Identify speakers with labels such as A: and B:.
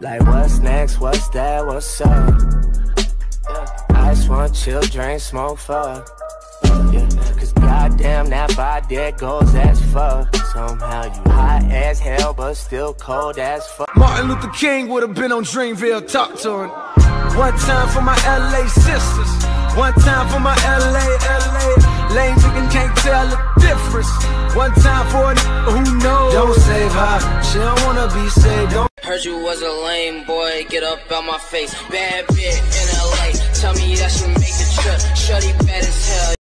A: Like what's next, what's that, what's up? Yeah. I just want chill, drink, smoke, fuck. Yeah, cause goddamn that body there goes as fuck. Somehow you hot as hell, but still cold as fuck.
B: Martin Luther King would have been on Dreamville, talk to him. One time for my LA sisters, one time for my LA, LA. Lame chicken can't tell the difference. One time for a n- who knows. Don't save her, she don't wanna be saved. Don't
C: Heard you was a lame boy, get up out my face. Bad bitch